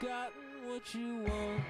gotten what you want,